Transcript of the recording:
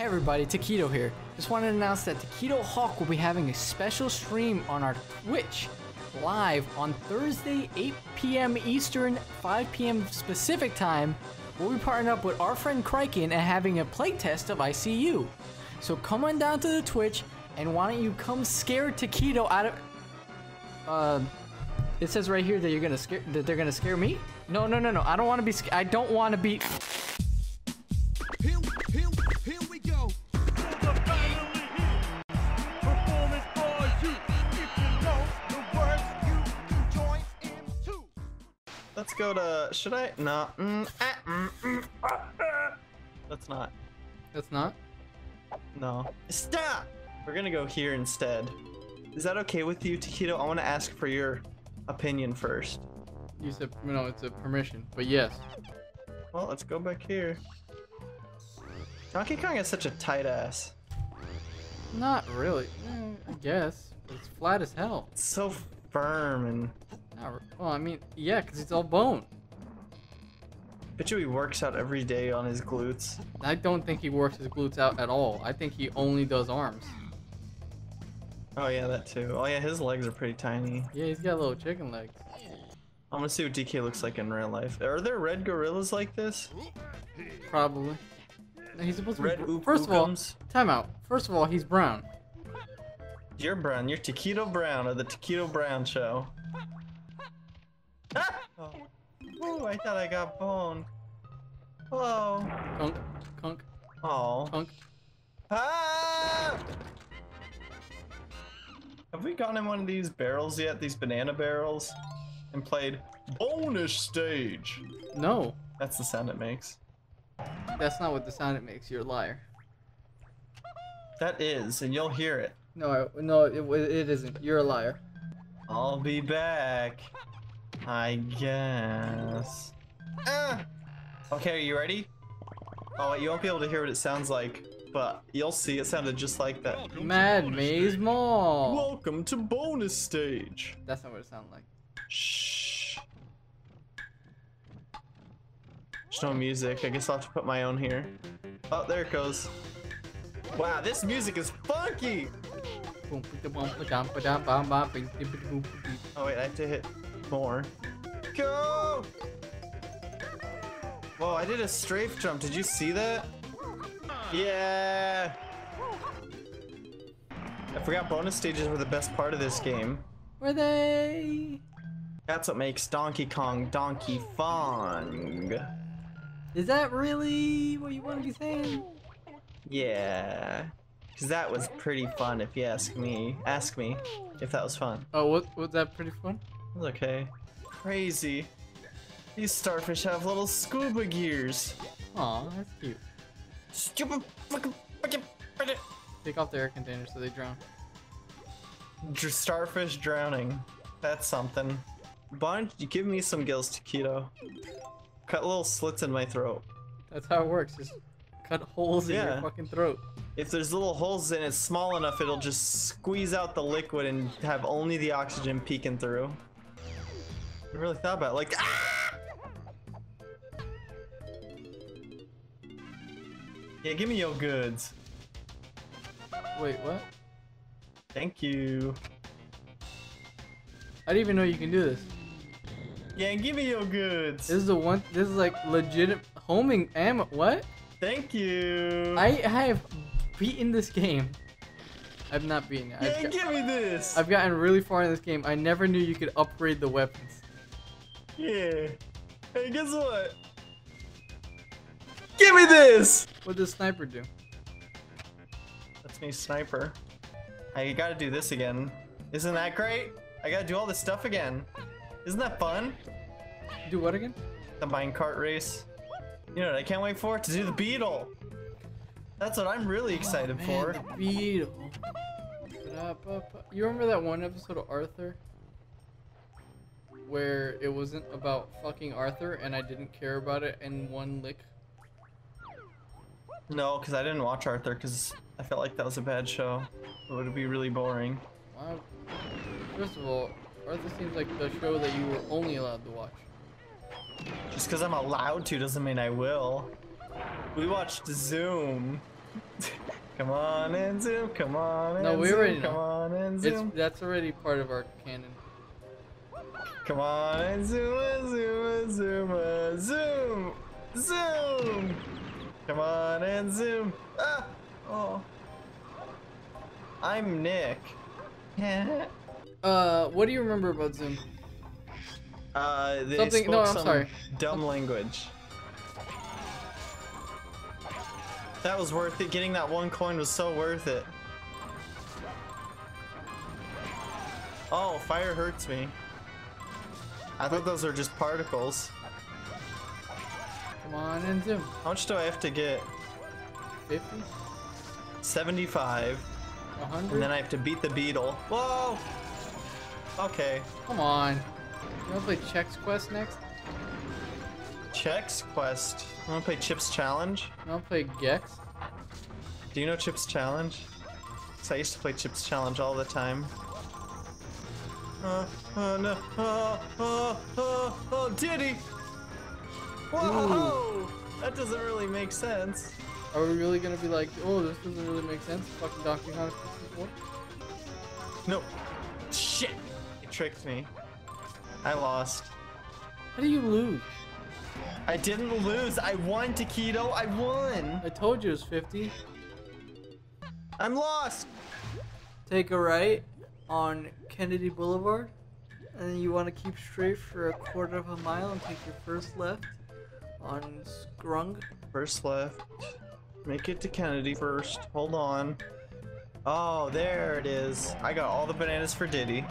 Hey everybody, Taquito here. Just wanted to announce that Taquito Hawke will be having a special stream on our Twitch live on Thursday, 8 p.m. Eastern, 5 p.m. Pacific time. We'll be partnering up with our friend Criken and having a playtest of ICU. So come on down to the Twitch and why don't you come scare Taquito out of. Uh, it says right here that you're gonna scare that they're gonna scare me. No, no, no, no. I don't want to be. I don't want to be. Let's go to. Should I? No. Mm, ah, mm, mm, ah, ah. Let's not. That's not. No. Stop! We're gonna go here instead. Is that okay with you, Taquito? I want to ask for your opinion first. You said no. It's a permission, but yes. Well, let's go back here. Donkey Kong is such a tight ass. Not really. Eh, I guess. It's flat as hell. It's so firm and. Not, well, I mean, yeah, because it's all bone. Bet you he works out every day on his glutes. I don't think he works his glutes out at all. I think he only does arms. Oh yeah, that too. Oh yeah, his legs are pretty tiny. Yeah, he's got little chicken legs. I'm gonna see what DK looks like in real life. Are there red gorillas like this? Probably. He's supposed to be. Red br- oop First of all, time out. First of all, he's brown. You're brown. You're Taquito Brown of the Taquito Brown Show. Ooh, I thought I got boned. Oh. Kunk, kunk, Oh. kunk. Ah! Have we gone in one of these barrels yet? These banana barrels? And played bonus stage. No, That's the sound it makes. that's not what the sound it makes. You're a liar. That is, and you'll hear it. No, I- no, it, it isn't. You're a liar. I'll be back. I guess. Ah! Okay, are you ready? Oh, you won't be able to hear what it sounds like, but you'll see it sounded just like that. Mad Maze Mall. Welcome to bonus stage. That's not what it sounded like. Shh. There's no music. I guess I'll have to put my own here. Oh, there it goes. Wow, this music is funky! Oh wait, I have to hit more. Go! Whoa, I did a strafe jump. Did you see that? Yeah! I forgot bonus stages were the best part of this game. Were they? That's what makes Donkey Kong Donkey Fong. Is that really what you want to be saying? Yeah. Cause that was pretty fun if you ask me. Ask me if that was fun. Oh, what was that pretty fun? It was okay. Crazy. These starfish have little scuba gears. Aw, that's cute. Stupid fucking fucking fucking- Take off the air container so they drown. Dr- starfish drowning. That's something. Why don't you give me some gills, Taquito? Cut little slits in my throat. That's how it works. Just cut holes in your fucking throat. If there's little holes in it small enough, it'll just squeeze out the liquid and have only the oxygen peeking through. I really thought about it. Like, ah! Yeah, give me your goods. Wait, what? Thank you. I didn't even know you can do this. Yeah, give me your goods. This is the one. This is like legit homing ammo. What? Thank you. I have beaten this game. I've not beaten it. I've, yeah, give me this. I've gotten really far in this game. I never knew you could upgrade the weapons. Yeah. Hey, guess what? Give me this. What does sniper do? That's me, sniper. I gotta do this again. Isn't that great? I gotta do all this stuff again. Isn't that fun? Do what again? The minecart race. You know what I can't wait for? To do the beetle. That's what I'm really excited Man, for. the beetle. You remember that one episode of Arthur? Where it wasn't about fucking Arthur and I didn't care about it in one lick? No, because I didn't watch Arthur because I felt like that was a bad show. It would be really boring. Why? First of all, Arthur seems like the show that you were only allowed to watch. Just because I'm allowed to doesn't mean I will. We watched Zoom. Come on and zoom, come on and No, we zoom, already come know. on and It's zoom. that's already part of our canon. Come on and zoom, zoom, zoom, zoom, zoom. Come on and zoom. Ah, oh. I'm Nick. Yeah. Uh, what do you remember about Zoom? Uh, they Something- spoke no, I'm some sorry. dumb language. That was worth it. Getting that one coin was so worth it. Oh, fire hurts me. I thought those were just particles. Come on and Zoom. How much do I have to get? 50? 75. 100? And then I have to beat the beetle. Whoa! Okay. Come on. You wanna play Chex Quest next? Chex Quest. I wanna play Chips Challenge. You wanna play Gex? Do you know Chips Challenge? 'Cause I used to play Chips Challenge all the time. Uh, oh no. Oh, oh, oh, oh, Diddy! Whoa! That doesn't really make sense. Are we really gonna be like, oh, this doesn't really make sense? Fucking Donkey Kong 64? No. Shit! It tricked me. I lost. How do you lose? I didn't lose. I won, Taquito. I won. I told you it was 50. I'm lost. Take a right on Kennedy Boulevard, and you want to keep straight for a quarter of a mile and take your first left on Scrung. First left. Make it to Kennedy first. Hold on. Oh, there it is. I got all the bananas for Diddy.